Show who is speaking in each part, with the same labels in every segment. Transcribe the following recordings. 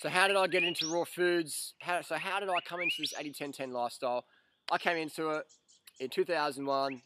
Speaker 1: So how did I get into raw foods? How, so how did I come into this 80-10-10 lifestyle? I came into it in 2001.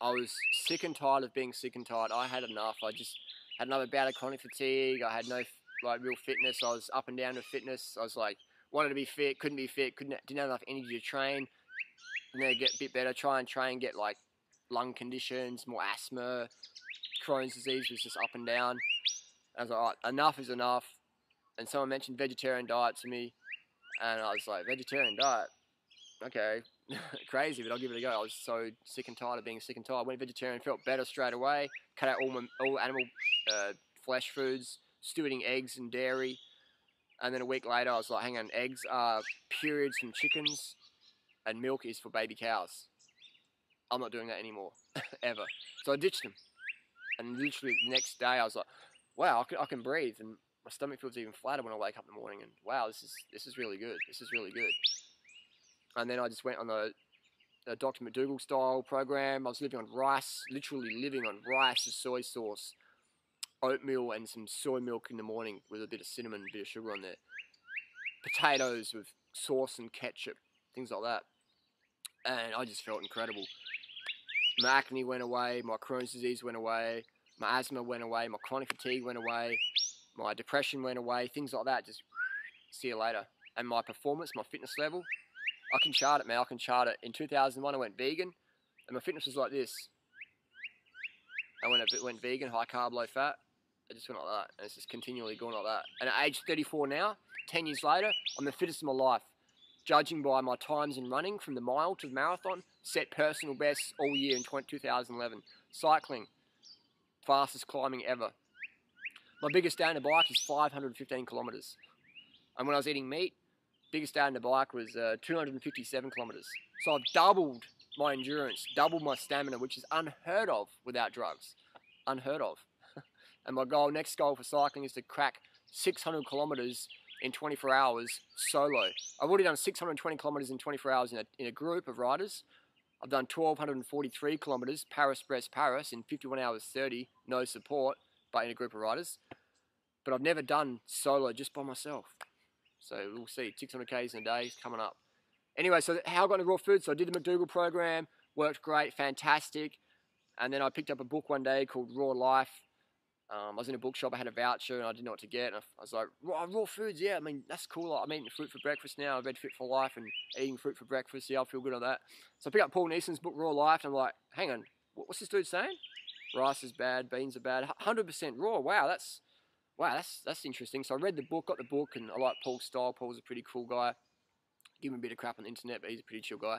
Speaker 1: I was sick and tired of being sick and tired. I had enough. I just had another bout of chronic fatigue. I had no like real fitness. I was up and down with fitness. I was like wanted to be fit, couldn't be fit, couldn't didn't have enough energy to train. And then get a bit better, try and train, get like lung conditions, more asthma, Crohn's disease was just up and down. I was like, enough is enough and someone mentioned vegetarian diet to me, and I was like, vegetarian diet, okay, crazy, but I'll give it a go. I was so sick and tired of being sick and tired. I went vegetarian, felt better straight away. Cut out all my, all animal uh, flesh foods, still eating eggs and dairy. And then a week later, I was like, hang on, eggs are periods from chickens, and milk is for baby cows. I'm not doing that anymore, ever. So I ditched them. And literally the next day, I was like, wow, I can, I can breathe. And my stomach feels even flatter when I wake up in the morning and wow this is this is really good. This is really good. And then I just went on the, Dr. McDougall style program. I was living on rice literally living on rice and soy sauce oatmeal and some soy milk in the morning with a bit of cinnamon a bit of sugar on there. Potatoes with sauce and ketchup things like that. And I just felt incredible. My acne went away my Crohn's disease went away my asthma went away my chronic fatigue went away my depression went away, things like that. Just see you later. And my performance, my fitness level, I can chart it, man. I can chart it. In 2001, I went vegan, and my fitness was like this. And when I went went vegan, high carb, low fat. It just went like that, and it's just continually going like that. And at age 34 now, 10 years later, I'm the fittest of my life. Judging by my times in running from the mile to the marathon, set personal bests all year in 2011. Cycling, fastest climbing ever. My biggest day on the bike is 515 kilometres. And when I was eating meat, biggest day on the bike was uh, 257 kilometres. So I've doubled my endurance, doubled my stamina, which is unheard of without drugs. Unheard of. and my goal, next goal for cycling is to crack 600 kilometres in 24 hours solo. I've already done 620 kilometres in 24 hours in a, in a group of riders. I've done 1,243 kilometres, Paris-Brest-Paris in 51 hours 30, no support but in a group of riders. But I've never done solo just by myself. So we'll see. 600 Ks in a day coming up. Anyway, so how I got into raw food. So I did the McDougall program, worked great, fantastic. And then I picked up a book one day called Raw Life. Um, I was in a bookshop, I had a voucher, and I didn't know what to get. And I was like, raw, raw foods, yeah, I mean, that's cool. I'm eating fruit for breakfast now. I've read Fit for Life and eating fruit for breakfast. Yeah, I feel good on that. So I picked up Paul Nison's book, Raw Life, and I'm like, hang on, what's this dude saying? Rice is bad, beans are bad, 100% raw. Wow, that's wow, that's that's interesting. So I read the book, got the book, and I like Paul's style. Paul's a pretty cool guy. Give him a bit of crap on the internet, but he's a pretty chill guy.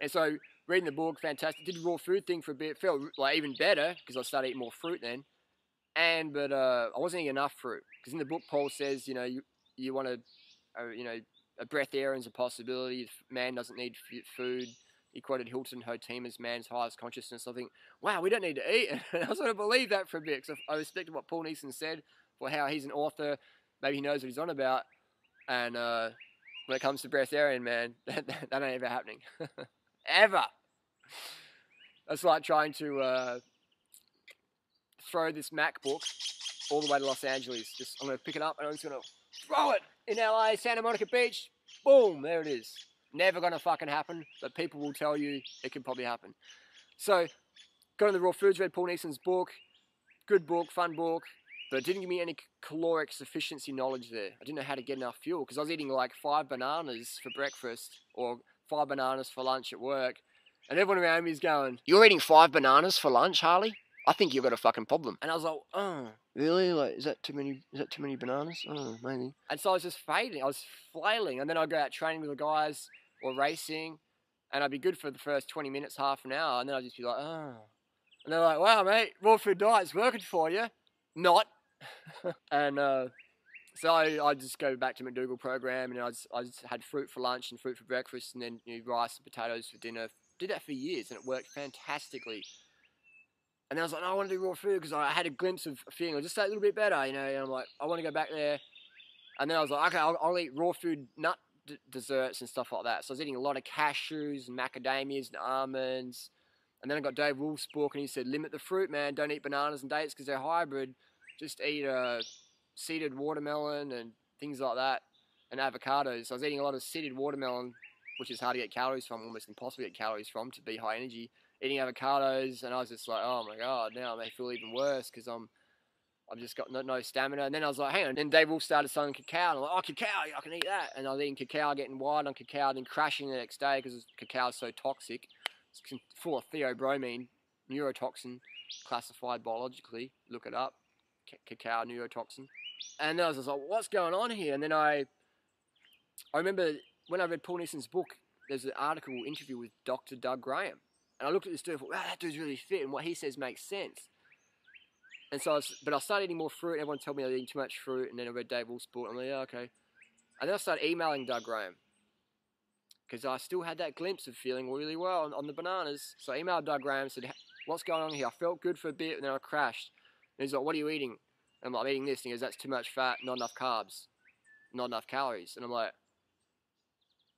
Speaker 1: And so reading the book, fantastic. Did the raw food thing for a bit. Felt like even better because I started eating more fruit then. And but uh, I wasn't eating enough fruit because in the book Paul says you know you you want to uh, you know a breath air is a possibility. Man doesn't need food he quoted Hilton Ho as man's highest consciousness. I think, wow, we don't need to eat. And I sort of believe that for a bit because I respected what Paul Nison said for how he's an author. Maybe he knows what he's on about. And uh, when it comes to breatharian, man, that, that ain't ever happening. ever. That's like trying to uh, throw this MacBook all the way to Los Angeles. Just I'm going to pick it up and I'm just going to throw it in LA, Santa Monica Beach. Boom, there it is. Never going to fucking happen, but people will tell you it can probably happen. So, got to the Raw Foods, read Paul Nison's book. Good book, fun book, but it didn't give me any caloric sufficiency knowledge there. I didn't know how to get enough fuel because I was eating like five bananas for breakfast or five bananas for lunch at work. And everyone around me is going, You're eating five bananas for lunch, Harley? I think you've got a fucking problem. And I was like, oh, really? Like, is that too many? Is that too many bananas? Oh, maybe. And so I was just fading. I was flailing, and then I'd go out training with the guys or racing, and I'd be good for the first twenty minutes, half an hour, and then I'd just be like, oh. And they're like, wow, mate, raw food diet's working for you. Not. and uh, so I, I just go back to McDougall program, and I just, I had fruit for lunch and fruit for breakfast, and then you know, rice and potatoes for dinner. Did that for years, and it worked fantastically. And I was like, no, I want to do raw food because I had a glimpse of feeling just a little bit better, you know. And I'm like, I want to go back there. And then I was like, okay, I'll, I'll eat raw food, nut d- desserts and stuff like that. So I was eating a lot of cashews and macadamias and almonds. And then I got Dave Wolfe's book, and he said, limit the fruit, man. Don't eat bananas and dates because they're hybrid. Just eat a seeded watermelon and things like that, and avocados. So I was eating a lot of seeded watermelon, which is hard to get calories from, almost impossible to get calories from to be high energy. Eating avocados, and I was just like, oh my god, now I may feel even worse because I'm I've just got no, no, stamina. And then I was like, hang on. And then Dave Wolfe started selling cacao. And I'm like, oh, cacao, I can eat that. And I was eating cacao, getting wild on cacao, then crashing the next day because cacao is so toxic. It's full of theobromine, neurotoxin, classified biologically. Look it up. C- cacao neurotoxin. And then I was like, what's going on here? And then I, I remember when I read Paul Nison's book, there's an article interview with Dr. Doug Graham. And I looked at this dude and thought, wow, that dude's really fit. And what he says makes sense. And so, I was, but I started eating more fruit. Everyone told me I was eating too much fruit, and then I read Dave Wolfe's book. I'm like, yeah, okay. And then I started emailing Doug Graham because I still had that glimpse of feeling really well on, on, the bananas. So I emailed Doug Graham and said, what's going on here? I felt good for a bit, and then I crashed. And he's like, what are you eating? And I'm like, I'm eating this. And he goes, that's too much fat, not enough carbs, not enough calories. And I'm like,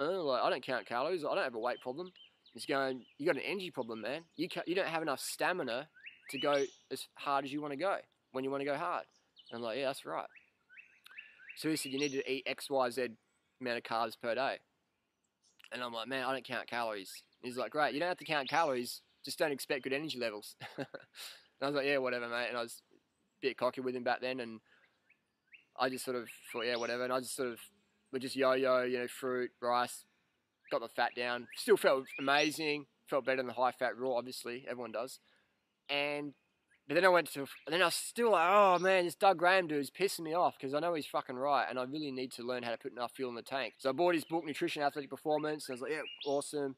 Speaker 1: oh, like, I don't count calories. I don't have a weight problem. He's going, you got an energy problem, man. You, you don't have enough stamina to go as hard as you want to go when you want to go hard. And I'm like, yeah, that's right. So he said, you need to eat X, Y, Z amount of carbs per day. And I'm like, man, I don't count calories. he's like, great, you don't have to count calories, just don't expect good energy levels. and I was like, yeah, whatever, mate. And I was a bit cocky with him back then, and I just sort of thought, yeah, whatever. And I just sort of would just yo-yo, you know, fruit, rice, got the fat down. Still felt amazing. Felt better than the high-fat raw, obviously. Everyone does and but then I went to, then I was still like, oh man, this Doug Graham dude's pissing me off because I know he's fucking right, and I really need to learn how to put enough fuel in the tank. So I bought his book, Nutrition Athletic Performance, and I was like, yeah, awesome.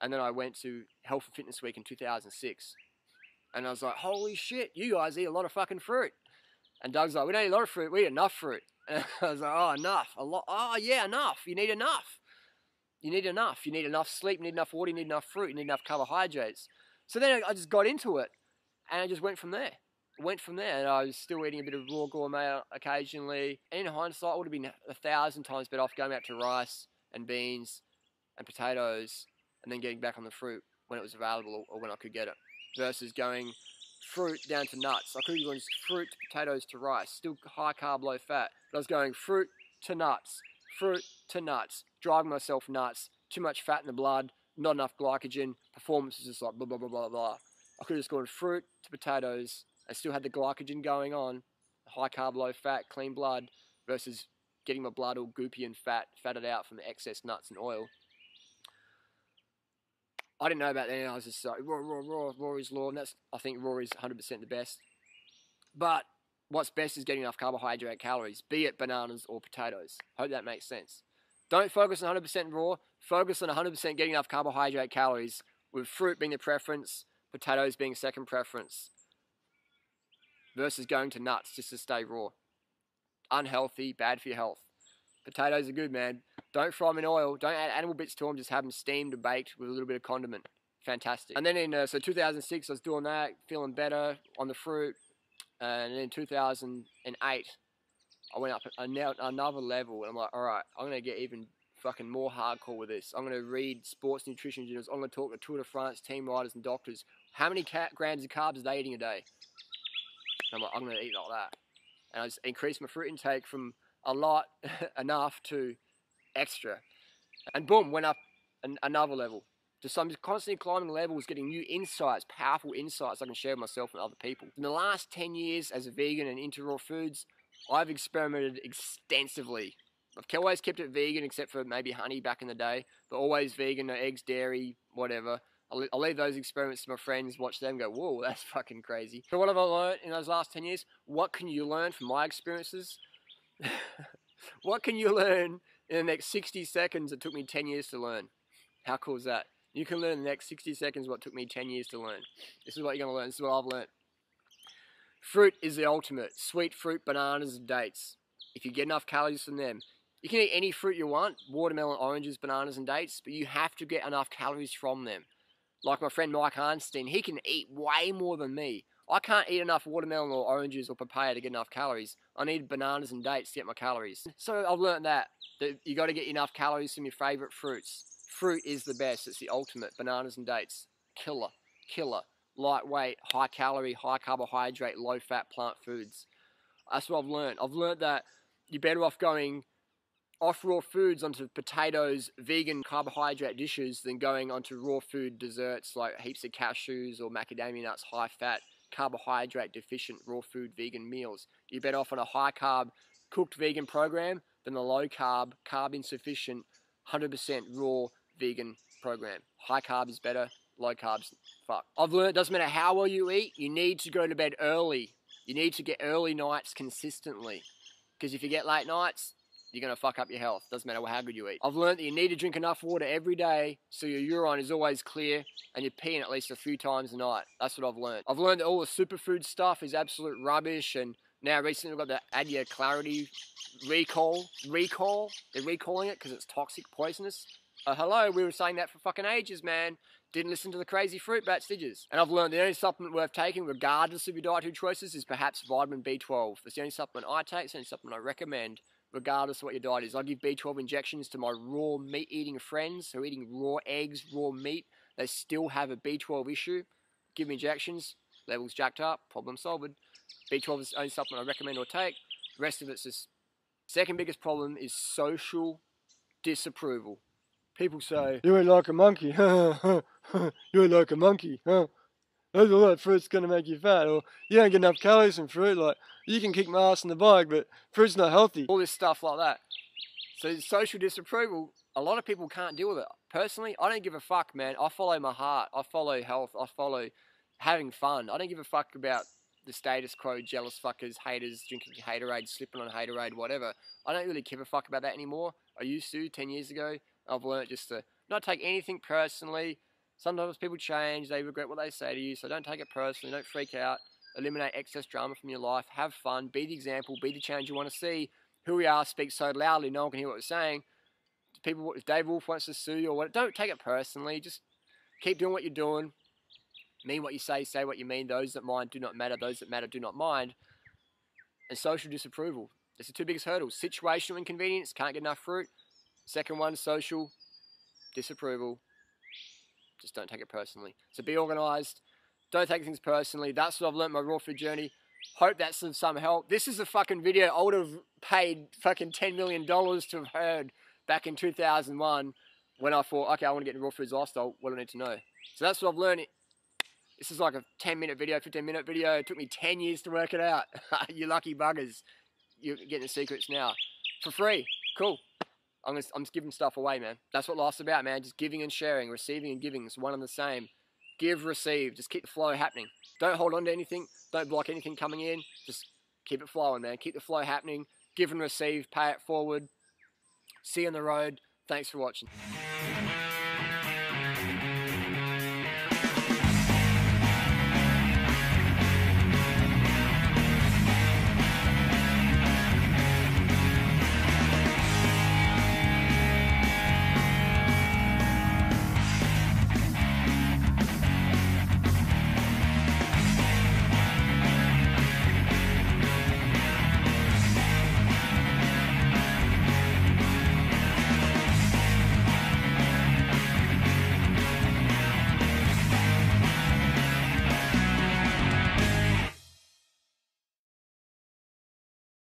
Speaker 1: And then I went to Health and Fitness Week in 2006, and I was like, holy shit, you guys eat a lot of fucking fruit. And Doug's like, we don't eat a lot of fruit, we eat enough fruit. And I was like, oh, enough, a lot. Oh yeah, enough. You need enough. You need enough. You need enough sleep. You need enough water. You need enough fruit. You need enough carbohydrates. So then I just got into it and I just went from there. Went from there, and I was still eating a bit of raw gourmet occasionally. And in hindsight, it would have been a thousand times better off going out to rice and beans and potatoes, and then getting back on the fruit when it was available or when I could get it, versus going fruit down to nuts. I could have gone fruit to potatoes to rice, still high carb, low fat. But I was going fruit to nuts, fruit to nuts, driving myself nuts. Too much fat in the blood, not enough glycogen. Performance is just like blah blah blah blah blah. I could have just gone fruit to potatoes and still had the glycogen going on, high carb, low fat, clean blood, versus getting my blood all goopy and fat, fatted out from the excess nuts and oil. I didn't know about that. I was just like, raw, raw, Rory's law. And that's, I think Rory's 100% the best. But what's best is getting enough carbohydrate calories, be it bananas or potatoes. Hope that makes sense. Don't focus on 100% raw. Focus on 100% getting enough carbohydrate calories, with fruit being the preference, potatoes being second preference versus going to nuts just to stay raw. Unhealthy, bad for your health. Potatoes are good, man. Don't fry them in oil. Don't add animal bits to them. Just have them steamed and baked with a little bit of condiment. Fantastic. And then in uh, so 2006, I was doing that, feeling better on the fruit. And in 2008, I went up another level, and I'm like, all right, I'm gonna get even fucking more hardcore with this. I'm going to read sports nutrition journals. I'm to talk to Tour de France team riders and doctors. How many grams of carbs are they eating a day? And I'm like, I'm going to eat like that. And I just increased my fruit intake from a lot, enough to extra. And boom, went up an another level. Just I'm constantly climbing levels, getting new insights, powerful insights I can share with myself and other people. In the last 10 years as a vegan and into raw foods, I've experimented extensively I've always kept it vegan except for maybe honey back in the day, but always vegan, no eggs, dairy, whatever. I'll, I'll leave those experiments to my friends, watch them go, whoa, that's fucking crazy. So what have I learned in those last 10 years? What can you learn from my experiences? what can you learn in the next 60 seconds that took me 10 years to learn? How cool is that? You can learn in the next 60 seconds what took me 10 years to learn. This is what you're going to learn. This is what I've learned. Fruit is the ultimate. Sweet fruit, bananas, and dates. If you get enough calories from them, you can eat any fruit you want, watermelon, oranges, bananas, and dates, but you have to get enough calories from them. Like my friend Mike Arnstein, he can eat way more than me. I can't eat enough watermelon or oranges or papaya to get enough calories. I need bananas and dates to get my calories. So I've learned that, that you got to get enough calories from your favorite fruits. Fruit is the best. It's the ultimate. Bananas and dates. Killer. Killer. Lightweight, high calorie, high carbohydrate, low fat plant foods. That's what I've learned. I've learned that you're better off going off raw foods onto potatoes, vegan carbohydrate dishes than going onto raw food desserts like heaps of cashews or macadamia nuts, high fat, carbohydrate deficient raw food vegan meals. You're better off on a high carb cooked vegan program than the low carb, carb insufficient, 100% raw vegan program. High carb is better, low carbs, fuck. I've learned it doesn't matter how well you eat, you need to go to bed early. You need to get early nights consistently. Because if you get late nights, you're going to fuck up your health. Doesn't matter how good you eat. I've learned that you need to drink enough water every day so your urine is always clear and you're peeing at least a few times a night. That's what I've learned. I've learned that all the superfood stuff is absolute rubbish and now recently we've got the Adya Clarity recall. Recall? They're recalling it because it's toxic, poisonous. Uh, hello, we were saying that for fucking ages, man. Didn't listen to the crazy fruit bat stitches. And I've learned the only supplement worth taking, regardless of your dietary choices, is perhaps vitamin B12. It's the only supplement I take, it's the only supplement I recommend regardless of what your diet is. I give B12 injections to my raw meat eating friends who are eating raw eggs, raw meat. They still have a B12 issue. Give me injections, levels jacked up, problem solved. B12 is the only supplement I recommend or take. The rest of it's just. Second biggest problem is social disapproval. People say, You ain't like a monkey. you ain't like a monkey. Huh? That's all that fruit's gonna make you fat, or you don't get enough calories from fruit. Like you can kick my ass in the bike, but fruit's not healthy. All this stuff like that. So social disapproval, a lot of people can't deal with it. Personally, I don't give a fuck, man. I follow my heart. I follow health. I follow having fun. I don't give a fuck about the status quo, jealous fuckers, haters, drinking haterade, slipping on haterade, whatever. I don't really give a fuck about that anymore. I used to 10 years ago. I've learned just to not take anything personally. Sometimes people change, they regret what they say to you, so don't take it personally, don't freak out. Eliminate excess drama from your life, have fun, be the example, be the change you want to see. Who we are speaks so loudly, no one can hear what we're saying. People, if Dave Wolfe wants to sue you or what, don't take it personally. Just keep doing what you're doing. Mean what you say, say what you mean. Those that mind do not matter, those that matter do not mind. And social disapproval. It's the two biggest hurdles. Situational inconvenience, can't get enough fruit. Second one, social disapproval. Just don't take it personally. So be organized. Don't take things personally. That's what I've learned my raw food journey. Hope that's of some help. This is a fucking video I would have paid fucking $10 million to have heard back in 2001 when I thought, okay, I want to get into raw foods lifestyle. What do I need to know? So that's what I've learned. This is like a 10 minute video, 15 minute video. It took me 10 years to work it out. you lucky buggers. You're getting the secrets now. For free. Cool. I'm just, I'm just giving stuff away, man. That's what life's about, man. Just giving and sharing, receiving and giving. It's one and the same. Give, receive. Just keep the flow happening. Don't hold on to anything. Don't block anything coming in. Just keep it flowing, man. Keep the flow happening. Give and receive. Pay it forward. See you on the road. Thanks for watching.